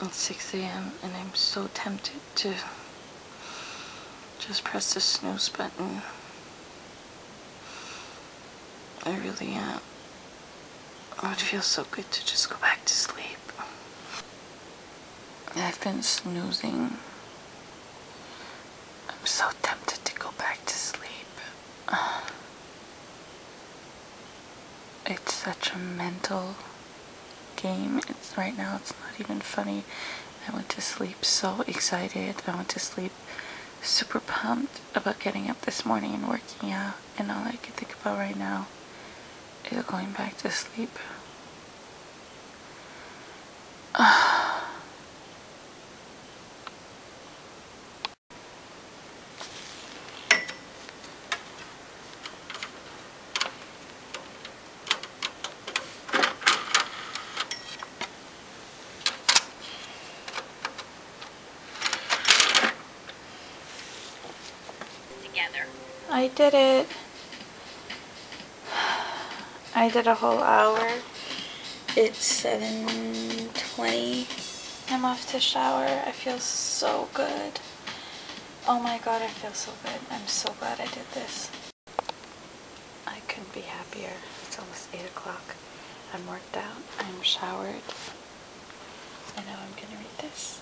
It's 6 a.m. and I'm so tempted to just press the snooze button. I really am. It feels so good to just go back to sleep. I've been snoozing. I'm so tempted to go back to sleep. It's such a mental game. It's right now it's not even funny. I went to sleep so excited. I went to sleep super pumped about getting up this morning and working out and all I can think about right now is going back to sleep. I did it. I did a whole hour. It's 7.20. I'm off to shower. I feel so good. Oh my god, I feel so good. I'm so glad I did this. I couldn't be happier. It's almost 8 o'clock. I'm worked out. I'm showered. And now I'm gonna read this.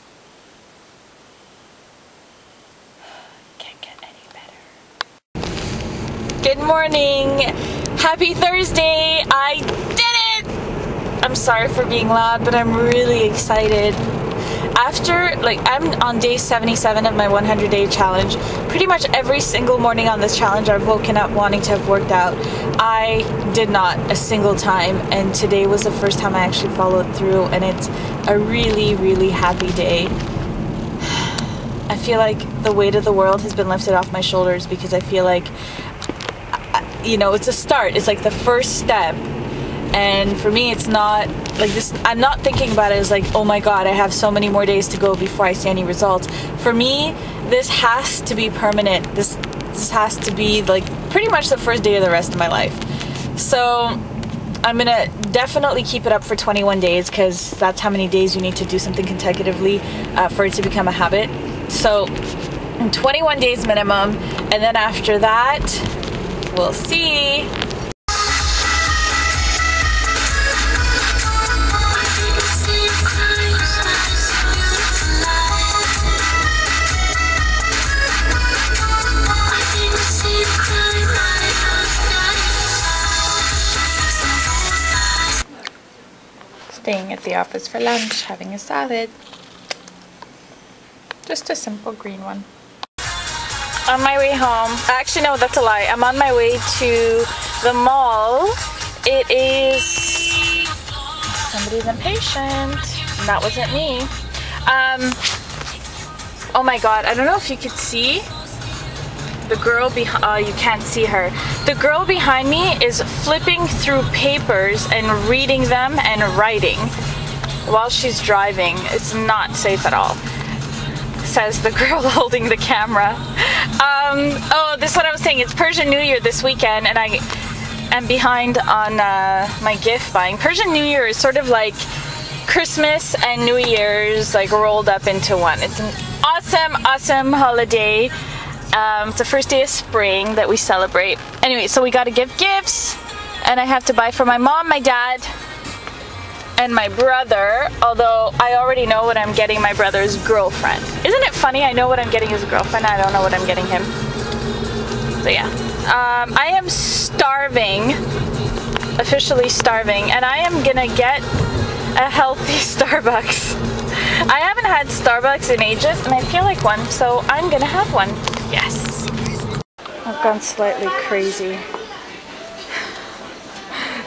Can't get any better. Good morning! Happy Thursday! I did it! I'm sorry for being loud, but I'm really excited. After, like, I'm on day 77 of my 100 day challenge. Pretty much every single morning on this challenge, I've woken up wanting to have worked out. I did not a single time, and today was the first time I actually followed through, and it's a really, really happy day. I feel like the weight of the world has been lifted off my shoulders because I feel like, you know, it's a start. It's like the first step. And for me, it's not like this. I'm not thinking about it as like, oh my God, I have so many more days to go before I see any results. For me, this has to be permanent. This, this has to be like pretty much the first day of the rest of my life. So I'm gonna definitely keep it up for 21 days because that's how many days you need to do something consecutively uh, for it to become a habit. So 21 days minimum, and then after that, we'll see. Staying at the office for lunch, having a salad. Just a simple green one. On my way home, actually no, that's a lie. I'm on my way to the mall. It is, somebody's impatient. That wasn't me. Um, oh my God, I don't know if you could see the girl behind, uh, you can't see her. The girl behind me is flipping through papers and reading them and writing while she's driving. It's not safe at all says the girl holding the camera. Um, oh, this is what I was saying. It's Persian New Year this weekend, and I am behind on uh, my gift buying. Persian New Year is sort of like Christmas and New Year's like rolled up into one. It's an awesome, awesome holiday. Um, it's the first day of spring that we celebrate. Anyway, so we got to give gifts, and I have to buy for my mom, my dad, and my brother, although I already know what I'm getting my brother's girlfriend. Isn't it funny? I know what I'm getting his girlfriend, I don't know what I'm getting him. So yeah. Um, I am starving, officially starving, and I am gonna get a healthy Starbucks. I haven't had Starbucks in ages, and I feel like one, so I'm gonna have one. Yes. I've gone slightly crazy.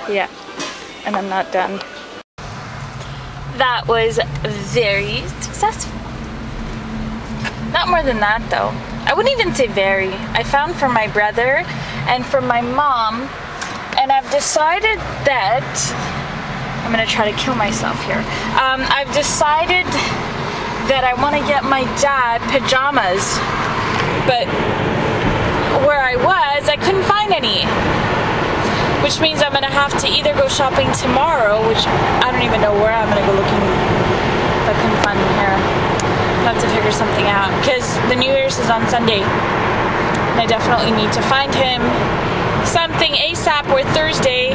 yeah, and I'm not done that was very successful. Not more than that though. I wouldn't even say very. I found from my brother and from my mom, and I've decided that I'm gonna try to kill myself here. Um, I've decided that I want to get my dad pajamas, but which means I'm gonna have to either go shopping tomorrow, which I don't even know where I'm gonna go looking if I couldn't find them here. I'll have to figure something out because the New Year's is on Sunday and I definitely need to find him something ASAP or Thursday